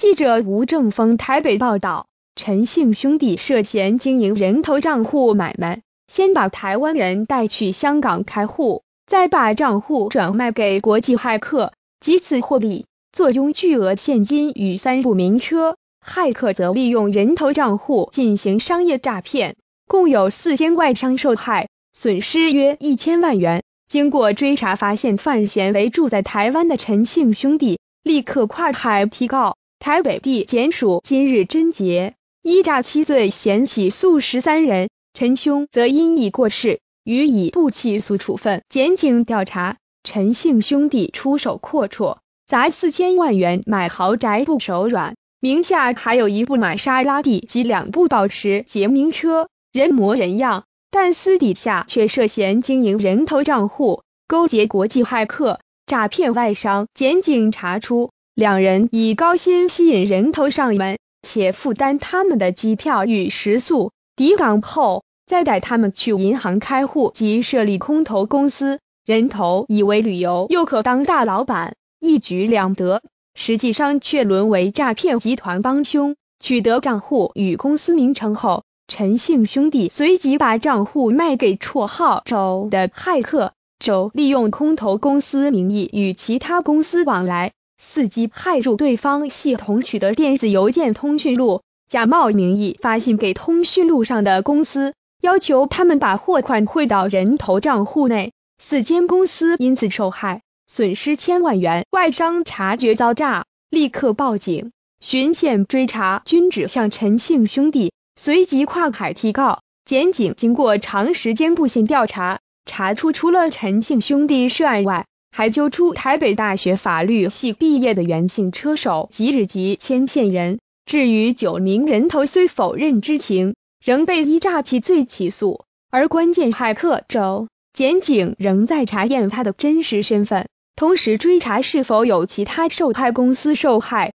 记者吴正峰台北报道，陈姓兄弟涉嫌经营人头账户买卖，先把台湾人带去香港开户，再把账户转卖给国际骇客，集此获利，坐拥巨额现金与三部名车。骇客则利用人头账户进行商业诈骗，共有四千外商受害，损失约一千万元。经过追查，发现范闲为住在台湾的陈姓兄弟，立刻跨海提告。台北地检署今日侦结，依诈欺罪嫌起诉十三人，陈兄则因已过世，予以不起诉处分。检警调查，陈姓兄弟出手阔绰，砸四千万元买豪宅不手软，名下还有一部玛莎拉蒂及两部保时捷名车，人模人样。但私底下却涉嫌经营人头账户，勾结国际骇客，诈骗外商。检警查出，两人以高薪吸引人头上门，且负担他们的机票与食宿，抵港后再带他们去银行开户及设立空头公司，人头以为旅游又可当大老板，一举两得，实际上却沦为诈骗集团帮凶。取得账户与公司名称后。陈姓兄弟随即把账户卖给绰号“周”的骇客，周利用空投公司名义与其他公司往来，伺机骇入对方系统取得电子邮件通讯录，假冒名义发信给通讯录上的公司，要求他们把货款汇到人头账户内。四间公司因此受害，损失千万元。外商察觉遭诈，立刻报警，巡线追查均指向陈姓兄弟。随即跨海提告，检警经过长时间布线调查，查出除了陈姓兄弟涉案外，还揪出台北大学法律系毕业的原姓车手吉日吉牵线人。至于九名人头虽否认知情，仍被依诈欺罪起诉。而关键骇客周，检警仍在查验他的真实身份，同时追查是否有其他受害公司受害。